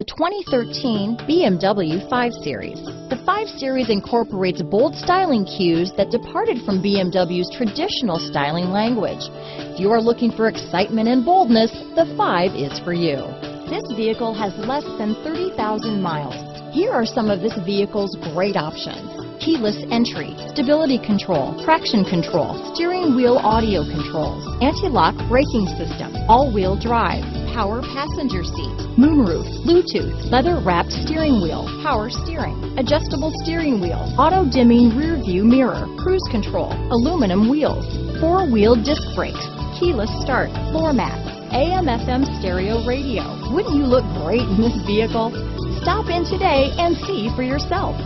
The 2013 BMW 5 Series. The 5 Series incorporates bold styling cues that departed from BMW's traditional styling language. If you are looking for excitement and boldness, the 5 is for you. This vehicle has less than 30,000 miles. Here are some of this vehicle's great options. Keyless entry, stability control, traction control, steering wheel audio controls, anti-lock braking system, all-wheel drive, power passenger seat, moonroof, Bluetooth, leather-wrapped steering wheel, power steering, adjustable steering wheel, auto-dimming rear view mirror, cruise control, aluminum wheels, four-wheel disc brakes, keyless start, floor mats, AM FM stereo radio. Wouldn't you look great in this vehicle? Stop in today and see for yourself.